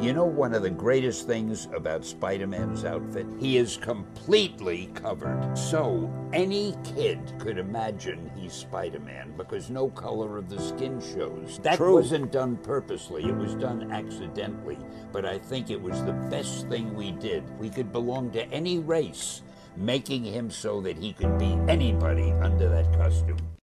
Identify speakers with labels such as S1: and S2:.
S1: You know, one of the greatest things about Spider Man's outfit? He is completely covered. So, any kid could imagine he's Spider Man because no color of the skin shows. That
S2: True.
S1: wasn't done purposely, it was done accidentally. But I think it was the best thing we did. We could belong to any race, making him so that he could be anybody under that costume.